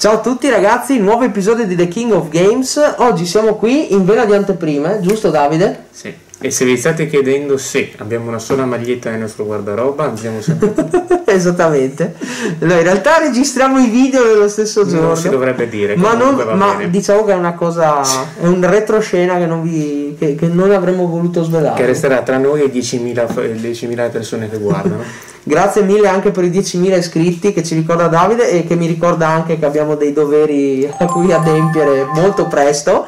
Ciao a tutti ragazzi, nuovo episodio di The King of Games. Oggi siamo qui in vena di anteprime, giusto Davide? Sì. E se vi state chiedendo se abbiamo una sola maglietta nel nostro guardaroba, abbiamo sempre Esattamente. Noi in realtà registriamo i video nello stesso giorno. non si dovrebbe dire, Ma, non, ma diciamo che è una cosa, è un retroscena che non, vi, che, che non avremmo voluto svelare. che resterà tra noi e 10.000, fa- 10.000 persone che guardano. Grazie mille anche per i 10.000 iscritti che ci ricorda Davide e che mi ricorda anche che abbiamo dei doveri a cui adempiere molto presto.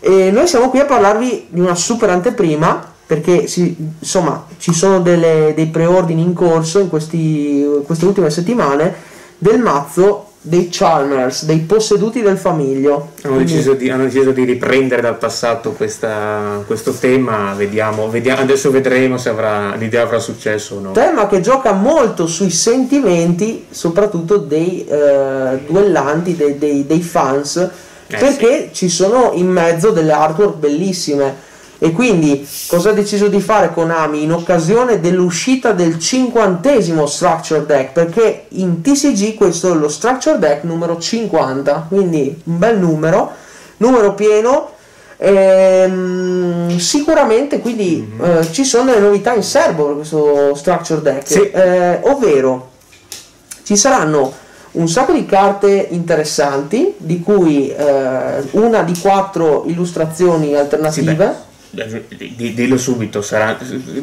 E noi siamo qui a parlarvi di una super anteprima perché si- insomma ci sono delle- dei preordini in corso in questi- queste ultime settimane del mazzo dei Chalmers, dei posseduti del famiglio. Hanno deciso, di, hanno deciso di riprendere dal passato questa- questo tema, vediamo, vediamo- adesso vedremo se avrà, l'idea avrà successo o no. tema che gioca molto sui sentimenti, soprattutto dei eh, duellanti, dei, dei- dei fans, Eh, perché ci sono in mezzo delle artwork bellissime. E quindi cosa ha deciso di fare Konami in occasione dell'uscita del cinquantesimo Structure Deck? Perché in TCG questo è lo Structure Deck numero 50, quindi un bel numero, numero pieno. Ehm, sicuramente quindi eh, ci sono delle novità in serbo per questo Structure Deck, Sì. eh, ovvero ci saranno un sacco di carte interessanti, di cui eh, una di quattro illustrazioni alternative. Di- Dillo subito, sarà,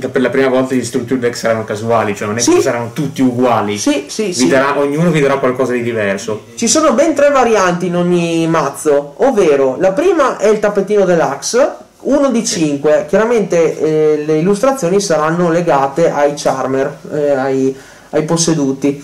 per la prima volta gli structure deck saranno casuali, cioè non è Sì. che saranno tutti uguali. Sì, sì, Vi sì. darà- ognuno vi darà qualcosa di diverso. Ci sono ben tre varianti in ogni mazzo, ovvero la prima è il tappetino deluxe, uno di cinque. Chiaramente eh, le illustrazioni saranno legate ai charmer, eh, ai, ai posseduti.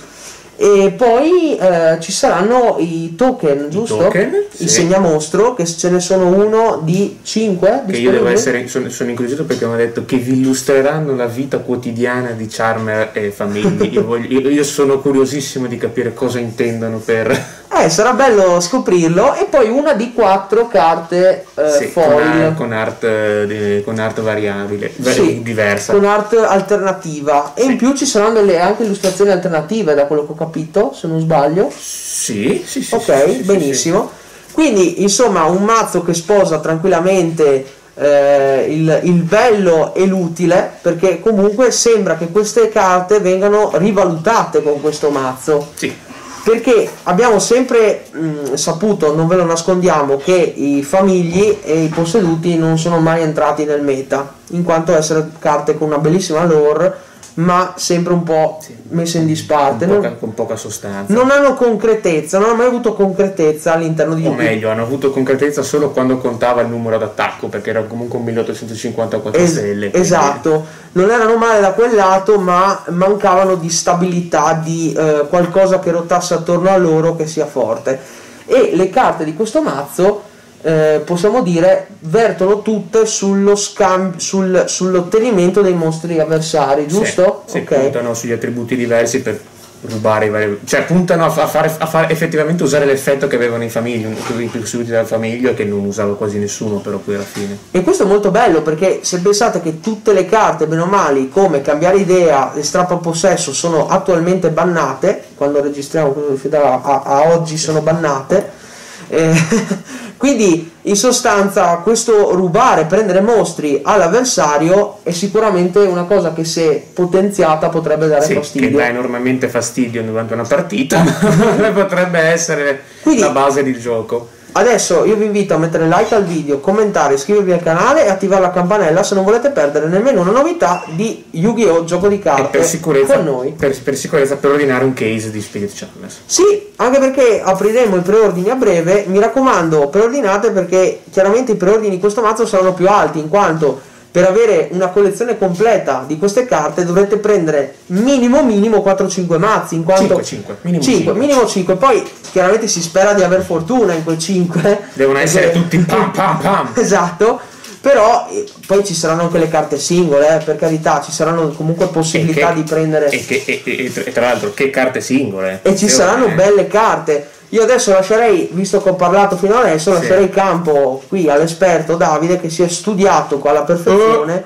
E poi eh, ci saranno i token, giusto? token, I sì. segnamostro, che ce ne sono uno di 5. Che io devo essere, sono, sono incuriosito perché hanno detto che vi illustreranno la vita quotidiana di Charmer e famiglie. Io, voglio- io- io sono curiosissimo di capire cosa intendono per Eh, sarà bello scoprirlo. E poi una di quattro carte eh, sì, con, foil. con art, di- con art variabile, va- Sì, diversa. con arte alternativa e in Sì. più ci saranno delle anche illustrazioni alternative da quello che ho capito se non sbaglio Sì, sì, sì. ok benissimo quindi insomma un mazzo che sposa tranquillamente eh, il, il bello e l'utile perché comunque sembra che queste carte vengano rivalutate con questo mazzo Sì. Perché abbiamo sempre mh, saputo, non ve lo nascondiamo, che i famigli e i posseduti non sono mai entrati nel meta, in quanto essere carte con una bellissima lore, ma sempre un po' messe in disparte. Con Non, poca, con poca sostanza. non hanno concretezza, non hanno mai avuto concretezza all'interno di o meglio, hanno avuto concretezza solo quando contava il numero d'attacco, perché era comunque un 1854 Es- stelle. quindi- esatto, non erano male da quel lato, ma mancavano di stabilità, di eh, qualcosa che rotasse attorno a loro che sia forte. E le carte di questo mazzo, eh, possiamo dire, vertono tutte sullo scam- sul- sull'ottenimento dei mostri avversari, giusto? Sì, sì, ok. puntano sugli attributi diversi per rubare i vari. cioè puntano a, fa- a fare, a fare effettivamente usare l'effetto che avevano i famigli, i perseguiti dalla famiglia che non usava quasi nessuno, però poi alla fine. E questo è molto bello perché se pensate che tutte le carte, bene o male, come cambiare idea e strappa possesso, sono attualmente bannate, quando registriamo questo da- a, a oggi sono bannate, eh, quindi in sostanza questo rubare, prendere mostri all'avversario è sicuramente una cosa che se potenziata potrebbe dare Sì, che fastidio. dà enormemente fastidio durante una partita, ma potrebbe essere Quindi- la base del gioco. Adesso io vi invito a mettere like al video, commentare, iscrivervi al canale e attivare la campanella se non volete perdere nemmeno una novità di Yu-Gi-Oh! gioco di E carte per sicurezza, con noi. per, per sicurezza per ordinare un case di Spirit Challenge. Sì, anche perché apriremo i preordini a breve, mi raccomando preordinate perché chiaramente i preordini di questo mazzo saranno più alti in quanto per avere una collezione completa di queste carte dovrete prendere minimo minimo 4-5 mazzi in quanto 5, 5, minimo 5, 5. minimo 5 poi chiaramente si spera di aver fortuna in quei 5 Devono essere tutti pam pam pam. esatto però eh, poi ci saranno anche le carte singole eh, per carità ci saranno comunque possibilità che- di prendere E, che- e- e- tra l'altro che carte singole. e ci saranno belle carte Io adesso lascerei, visto che ho parlato fino adesso, Sì. lascerei campo qui all'esperto Davide che si è studiato qua alla perfezione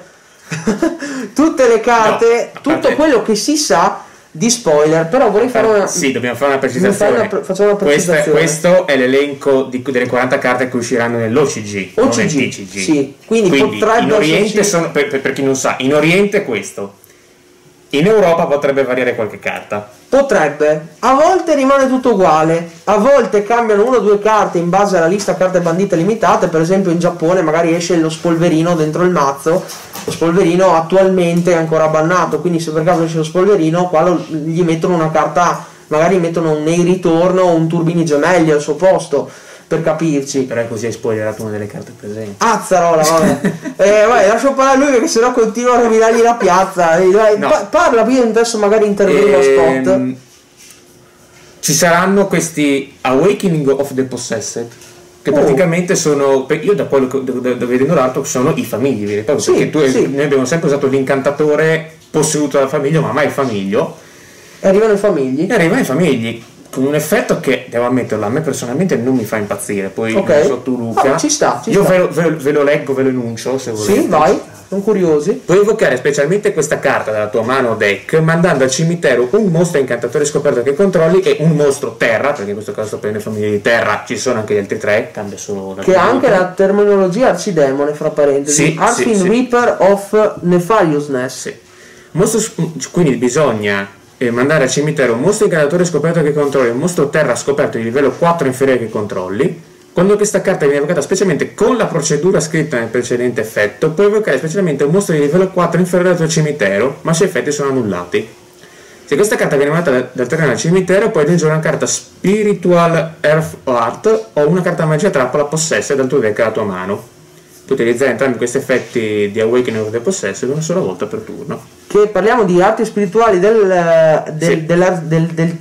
tutte le carte, No, tutto quello che si sa di spoiler, però vorrei fare una... Sì, dobbiamo fare una precisazione. una pre- facciamo una Questo è- precisazione. questo è l'elenco di- delle 40 carte che usciranno nell'OCG, non nel OCG, TCG. sì, quindi potrebbe in Oriente sono, per, per- per chi non sa, in Oriente è questo. In Europa potrebbe variare qualche carta. Potrebbe, a volte rimane tutto uguale, a volte cambiano una o due carte in base alla lista carte bandite limitate, per esempio in Giappone magari esce lo spolverino dentro il mazzo, lo spolverino attualmente è ancora bannato, quindi se per caso esce lo spolverino qua lo- gli mettono una carta, magari mettono un Nei ritorno o un Turbini gemelli al suo posto, per capirci. Però è così hai spoilerato una delle carte presenti. Azzarola, vabbè. eh, vai, lascio parlare lui perché sennò continua a rovinargli la piazza. Eh, No. pa- parla, io adesso magari intervengo a spot. Ehm, ci saranno questi Awakening of the Possessed che Oh. praticamente sono per- io da quello che da, da- da vedendo l'altro sono i famigli veri e propri, Sì, perché tu sì. noi abbiamo sempre usato l'incantatore posseduto dalla famiglia ma mai il famiglio E arrivano i famigli. e arrivano i famigli con un effetto che devo ammetterlo a me personalmente non mi fa impazzire poi Ok. non so tu Luca Ah, ci sta, ci io sta. Ve, lo, ve lo- ve lo leggo ve lo enuncio se volete Sì, vai, sono curiosi. Puoi evocare specialmente questa carta dalla tua mano deck mandando al cimitero un mostro incantatore scoperto che controlli e un mostro terra, perché in questo caso sto prendendo famiglie di terra, ci sono anche gli altri tre, cambia solo la Che anche la terminologia arcidemone, fra parentesi. Sì, Arfin sì, sì. Reaper of Nefariusness. Sì. Mostro quindi bisogna eh, mandare al cimitero un mostro incantatore scoperto che controlli un mostro terra scoperto di livello 4 inferiore che controlli. Quando questa carta viene evocata specialmente con la procedura scritta nel precedente effetto, puoi evocare specialmente un mostro di livello 4 inferiore al tuo cimitero, ma i suoi effetti sono annullati. Se questa carta viene mandata dal, dal terreno al cimitero, puoi aggiungere una carta Spiritual Earth Art o una carta magia trappola possessa dal tuo deck alla tua mano. Puoi utilizzare entrambi questi effetti di Awakening of the Possessed una sola volta per turno. Che parliamo di arti spirituali del, eh, del, Sì. dell'ar- del, del,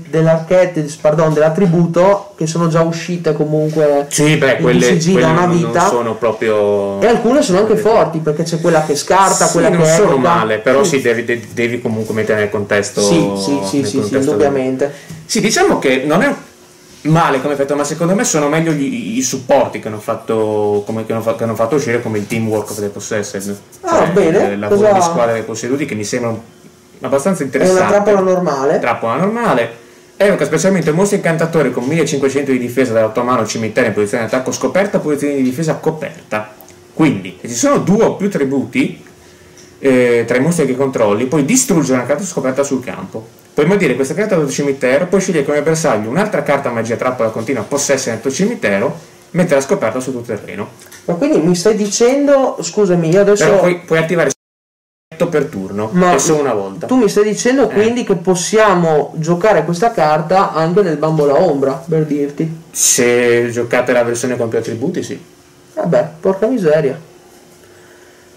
pardon, dell'attributo, che sono già uscite comunque Sì, beh, quelle, quelle da una non, vita. non sono proprio. E alcune sono anche forti, perché c'è quella che scarta, Sì, quella non che sono evoca. male, però Sì. sì, devi, de- devi comunque mettere nel contesto. Sì, sì, sì, sì, sì, indubbiamente. Sì, diciamo che non è male come effetto, ma secondo me sono meglio gli- i supporti che hanno fatto, come- che hanno fa- che hanno fatto uscire come il teamwork of the Possessed. Ah, bene. Il lavoro Cosa- di squadra dei posseduti che mi sembra abbastanza È interessante. una trappola normale. Trappola normale. Evoca specialmente un mostro incantatore con 1500 di difesa dalla tua mano cimitero in posizione di attacco scoperta, posizione di difesa coperta. Quindi, se ci sono due o più tributi eh, tra i mostri che controlli, puoi distruggere una carta scoperta sul campo. Puoi mandare questa carta dal tuo cimitero, puoi scegliere come bersaglio un'altra carta magia trappola continua possessa nel tuo cimitero, metterla scoperta sul tuo terreno. Ma quindi mi stai dicendo, scusami, io adesso... Però puoi, puoi attivare per turno, Ma e solo una volta. Tu mi stai dicendo Eh. quindi che possiamo giocare questa carta anche nel bambola ombra, per dirti. Se giocate la versione con più attributi, sì. Vabbè, porca miseria.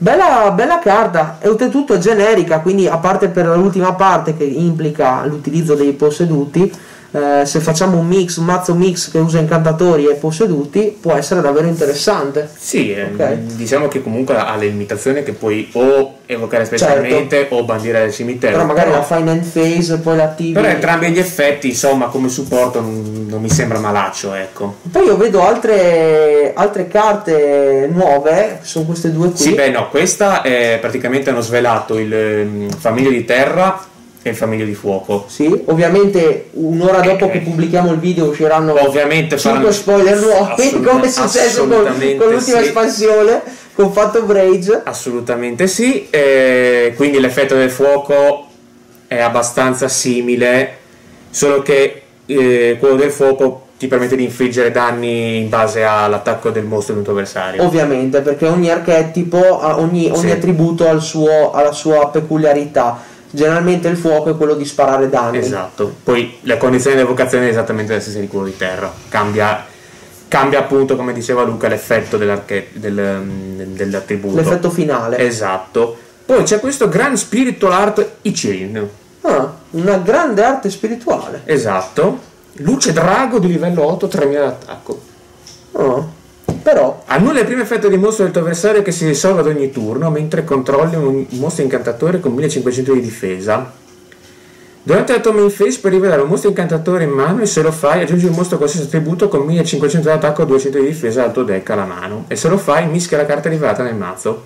Bella, bella carta, e oltretutto generica, quindi a parte per l'ultima parte che implica l'utilizzo dei posseduti, eh, se facciamo un mix, un mazzo mix che usa incantatori e posseduti, può essere davvero interessante. Sì, eh, Ok. diciamo che comunque ha le limitazioni che puoi o evocare specialmente o bandire dal cimitero. Però magari però, la fine end phase poi l'attivi. però entrambi gli effetti, insomma, come supporto non, non mi sembra malaccio, ecco. Poi io vedo altre, altre carte nuove, sono queste due qui. Sì, beh, no, questa è praticamente hanno svelato il ehm, famiglio di terra e il famiglio di fuoco. Sì, ovviamente un'ora dopo che pubblichiamo il video usciranno Ovviamente 5 faranno- spoiler nuovi, Assoluta- come è successo con, con l'ultima sì. espansione, con Fatto Rage. Assolutamente sì, eh, quindi l'effetto del fuoco è abbastanza simile, solo che eh, quello del fuoco ti permette di infliggere danni in base all'attacco del mostro del tuo avversario. Ovviamente, perché ogni archetipo, ha- ogni, ogni Sì. attributo ha, suo- ha la sua peculiarità. Generalmente il fuoco è quello di sparare danni. Esatto, poi la condizione di evocazione è esattamente la stessa di quello di terra, cambia, cambia appunto, come diceva Luca, l'effetto dell'arche- del- dell'attributo. L'effetto finale. Esatto. Poi c'è questo Grand Spiritual Art Ichirin. Ah, una grande arte spirituale. Esatto. Luce drago di livello 8, 3000 d'attacco. Ah, Però, Annulla il primo effetto di mostro del tuo avversario che si risolve ad ogni turno mentre controlli un mostro incantatore con 1500 di difesa. Durante la tua main phase puoi rivelare un mostro incantatore in mano e se lo fai aggiungi un mostro qualsiasi attributo con 1500 di attacco o 200 di difesa al tuo deck alla mano e se lo fai mischia la carta rivelata nel mazzo.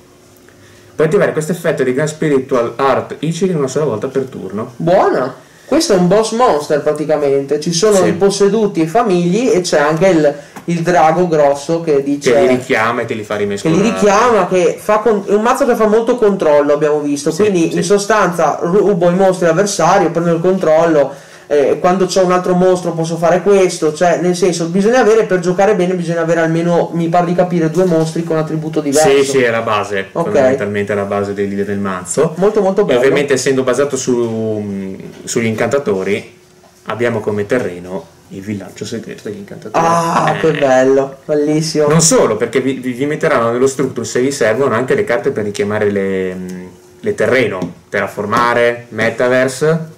Puoi attivare questo effetto di Grand Spiritual Art Ichiri una sola volta per turno. Buona. Questo è un boss monster praticamente. Ci sono Sì. i posseduti e famigli e c'è anche il, il drago grosso che dice... Che li richiama e te li fa che rimescolare. li richiama, che fa con- è un mazzo che fa molto controllo, abbiamo visto. Sì, Quindi sì. in sostanza rubo i mostri all'avversario, prendo il controllo. Eh, quando c'è un altro mostro posso fare questo, cioè nel senso bisogna avere per giocare bene bisogna avere almeno mi pare di capire due mostri con attributo diverso. Sì, sì, è la base, Ok. fondamentalmente è la base del, del mazzo. Molto molto E bello. ovviamente essendo basato su- sugli incantatori, abbiamo come terreno il villaggio segreto degli incantatori. Ah, Eh, che bello, bellissimo. Non solo, perché vi, vi- metteranno nello structure se vi servono anche le carte per richiamare le, mh, le terreno, terraformare, metaverse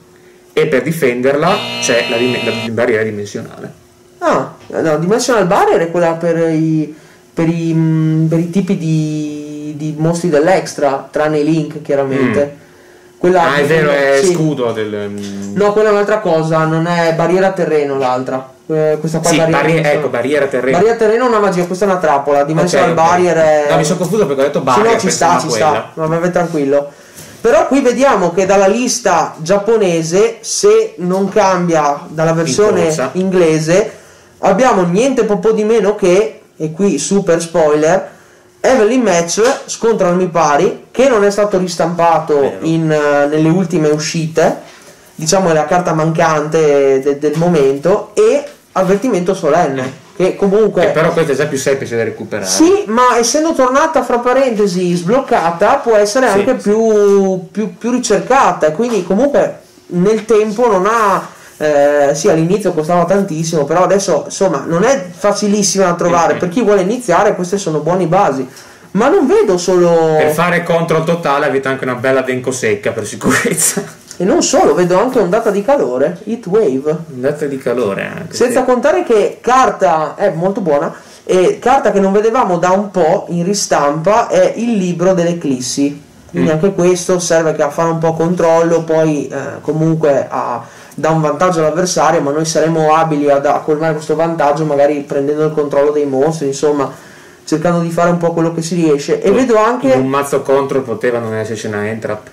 e per difenderla c'è la, dim- la barriera dimensionale. Ah, no, Dimensional Barrier è quella per i, per i, mm, per i tipi di, di mostri dell'extra, tranne i link chiaramente. Quella Ah, è vero, è sì. scudo del... mh, No, quella è un'altra cosa, non è barriera terreno l'altra. Eh, questa qua Sì, barriera barri- dimensionale. ecco, barriera terreno. Barriera terreno è una magia, questa è una trappola. Dimensional Ok, ok. Barrier è. No, mi sono confuso perché ho detto Sì, barrier, no, ci sta, ci quella. sta. Vabbè, tranquillo. Però qui vediamo che dalla lista giapponese, se non cambia dalla versione corsa. inglese, abbiamo niente po' di meno che, e qui super spoiler, Evelyn Match scontra armi pari, che non è stato ristampato in, eh, nelle ultime uscite, diciamo è la carta mancante de- del momento, e avvertimento solenne, che comunque... Eh, però questa è già più semplice da recuperare. Sì, ma essendo tornata fra parentesi sbloccata può essere Sì, anche sì. più, più- più ricercata e quindi comunque nel tempo non ha... eh, sì, all'inizio costava tantissimo, però adesso insomma non è facilissima da trovare. Mhm. Per chi vuole iniziare, queste sono buone basi. Ma non vedo solo. Per fare control totale avete anche una bella denco secca per sicurezza. E non solo, vedo anche ondata di calore, Heat Wave. Andate di calore anche. Senza sì. contare che carta è molto buona e carta che non vedevamo da un po' in ristampa è il libro delle eclissi. Quindi Mm. anche questo serve a fare un po' controllo, poi eh, comunque a- dà un vantaggio all'avversario, ma noi saremo abili ad- a colmare questo vantaggio magari prendendo il controllo dei mostri, insomma, cercando di fare un po' quello che si riesce. E vedo anche In un mazzo control poteva non esserci una entrap.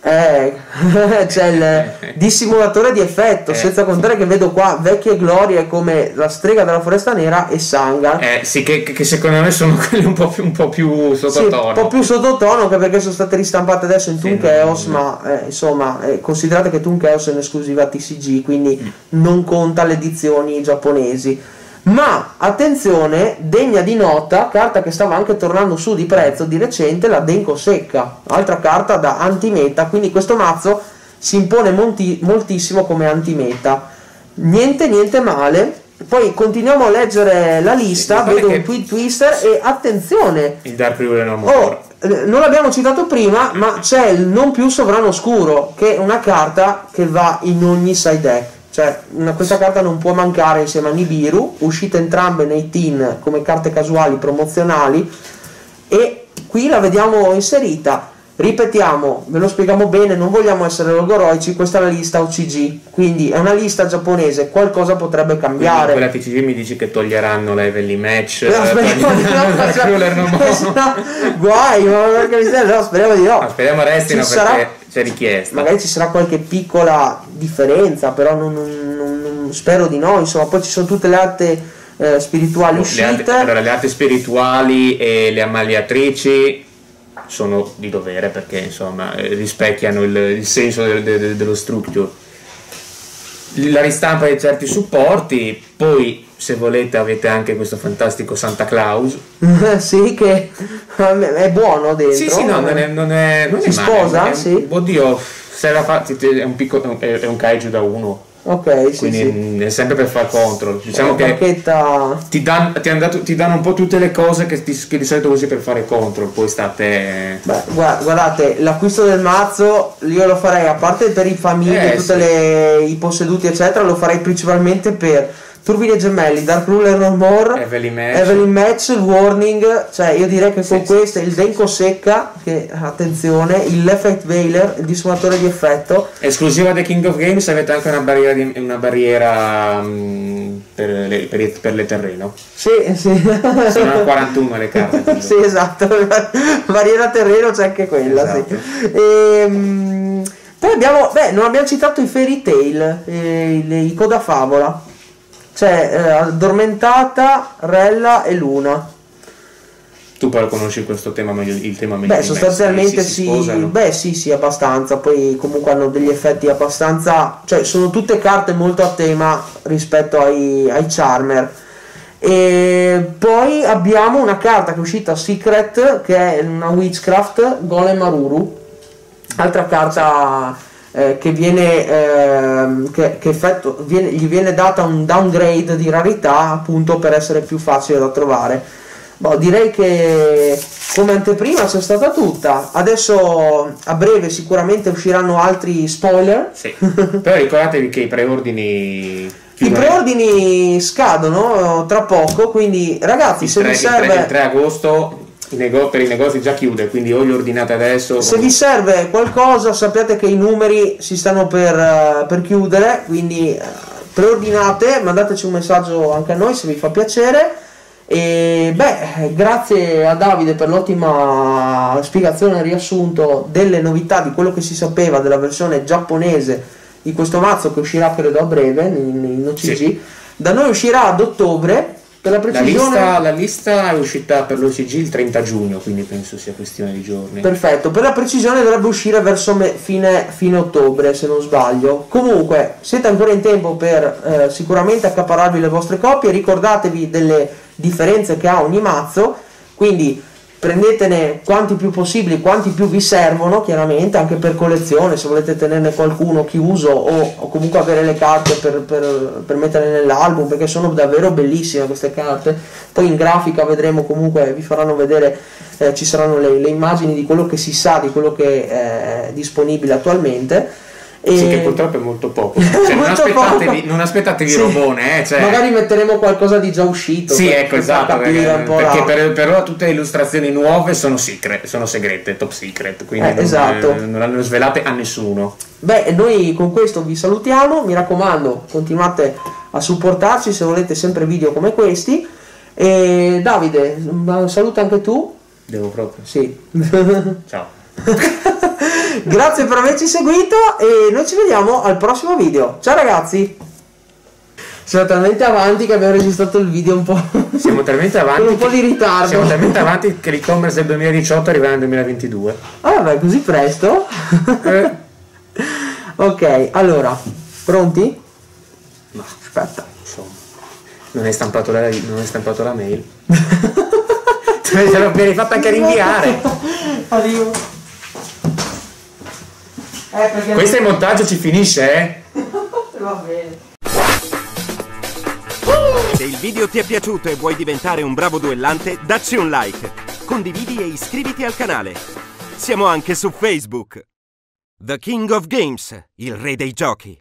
Eh, c'è il dissimulatore di effetto, Eh. senza contare che vedo qua vecchie glorie come la strega della foresta nera e Sangan. Eh sì, che, che secondo me sono quelli un po' più, un po' più Sì, sottotono. un po' più sottotono anche perché sono state ristampate adesso in Sì, Toon no, Chaos, no. ma eh, insomma eh, considerate che Toon Chaos è un'esclusiva TCG, quindi Mm. non conta le edizioni giapponesi. Ma attenzione, degna di nota, carta che stava anche tornando su di prezzo di recente, la Denko Secca, altra carta da anti-meta, quindi questo mazzo si impone molti- moltissimo come anti-meta. Niente, niente male. Poi continuiamo a leggere la lista, vedo un tweet twister e attenzione, Il Dark Ruler No More. Oh, eh, non l'abbiamo citato prima, ma c'è il non più sovrano oscuro, che è una carta che va in ogni side deck. Cioè, una- questa carta non può mancare insieme a Nibiru, uscite entrambe nei team come carte casuali promozionali e qui la vediamo inserita. Ripetiamo, ve lo spieghiamo bene, non vogliamo essere logoroici, questa è la lista OCG, quindi è una lista giapponese, qualcosa potrebbe Quindi cambiare. quella TCG mi dici che toglieranno la Heavenly Match. No, eh, speriamo no, toglieranno No guai, ma perché miseria, no, speriamo di no. No, speriamo restino Ci perché sarà- c'è richiesta. Magari ci sarà qualche piccola differenza, però non, non- non- spero di no. Insomma, poi ci sono tutte le altre eh, spirituali Le uscite. altre, allora, le arti spirituali e le ammaliatrici sono di dovere perché insomma eh, rispecchiano il, il senso del- del- dello structure. La ristampa di certi supporti, poi se volete avete anche questo fantastico Santa Claus. sì, che è buono dentro. Sì, sì, no, non è, non è, non Si è male, sposa? è- Sì. Oddio, se la fa, è un piccolo, è, un kaiju da uno, Ok, sì, quindi sì. è sempre per far control. Diciamo Una che bacchetta- ti, dan- ti dato- ti danno un po' tutte le cose che, ti- che di solito usi per fare control, poi state... Beh, gua- guardate, l'acquisto del mazzo io lo farei a parte per i famigli, Eh, tutti sì. i posseduti, eccetera, lo farei principalmente per Turbine Gemelli, Dark Ruler No More, Evelyn Match. Evelyn Match, Warning, cioè io direi che con Sì, questo il Denko Secca, che attenzione, l'Effect Veiler, il dissuatore di effetto, Esclusiva dei King of Games avete anche una barriera, di- una barriera mm, per, le, per, il- per le terreno. sì, sì. Sono a 41 le carte. sì, esatto, barriera terreno c'è anche quella, Esatto. sì. Ehm, poi abbiamo, beh, non abbiamo citato i Fairy Tail, eh, i, i Coda Favola, cioè eh, Addormentata, Rella e Luna. Tu però conosci questo tema meglio, il tema meglio Beh, sostanzialmente sì, sposano. beh sì, sì, abbastanza, poi comunque hanno degli effetti abbastanza, cioè sono tutte carte molto a tema rispetto ai, ai Charmer. E poi abbiamo una carta che è uscita Secret, che è una Witchcraft Golem Aruru, altra carta eh, che viene, ehm, che, che effetto, viene- gli viene data un downgrade di rarità appunto per essere più facile da trovare. Boh, direi che come anteprima c'è stata tutta. Adesso a breve sicuramente usciranno altri spoiler. Sì. Però ricordatevi che i preordini I preordini scadono tra poco, quindi ragazzi, il se 3, vi il 3 serve il 3 agosto nego- per i negozi già chiude, quindi o li ordinate adesso Se vi serve qualcosa sappiate che i numeri si stanno per, eh, per chiudere, quindi eh, preordinate, mandateci un messaggio anche a noi se vi fa piacere. E beh, grazie a Davide per l'ottima spiegazione e riassunto delle novità di quello che si sapeva della versione giapponese di questo mazzo che uscirà credo a breve in, in OCG. Sì. Da noi uscirà ad ottobre. Per la La precisione, lista, la lista è uscita per l'OCG il 30 giugno, quindi penso sia questione di giorni. Perfetto, per la precisione dovrebbe uscire verso me- fine, fine ottobre se non sbaglio. Comunque siete ancora in tempo per eh, sicuramente accapararvi le vostre copie, ricordatevi delle differenze che ha ogni mazzo, quindi prendetene quanti più possibili, quanti più vi servono chiaramente, anche per collezione, se volete tenerne qualcuno chiuso o, o comunque avere le carte per, per, per mettere nell'album, perché sono davvero bellissime queste carte. Poi in grafica vedremo comunque, vi faranno vedere, eh, ci saranno le, le immagini di quello che si sa, di quello che è disponibile attualmente. E Sì, che purtroppo è molto poco. Cioè, non, Molto aspettatevi, poco. non aspettatevi Sì. robone, eh, cioè- Magari metteremo qualcosa di già uscito. Sì, ecco, esatto, perché, perché per, per ora tutte le illustrazioni nuove sono, secret, sono segrete, top secret, quindi Eh, non, esatto. eh, non hanno svelate a nessuno. Beh, noi con questo vi salutiamo, mi raccomando, continuate a supportarci se volete sempre video come questi. E Davide, ma saluta anche tu. Devo proprio. Sì. Ciao. Grazie per averci seguito e noi ci vediamo al prossimo video. Ciao ragazzi! Siamo talmente avanti che abbiamo registrato il video un po'. Siamo talmente avanti. Con un po' che- di ritardo. Siamo talmente avanti che l'e-commerce del 2018 arriverà nel 2022. Ah, vabbè, così presto? Eh, ok, allora, pronti? ma Aspetta. insomma, non hai stampato la, non hai stampato la mail. Te l'ho fatto anche rinviare. Arrivo. Eh, è il montaggio, ci finisce, eh? va bene. Se il video ti è piaciuto e vuoi diventare un bravo duellante, dacci un like, condividi e iscriviti al canale. Siamo anche su Facebook. The King of Games, il re dei giochi.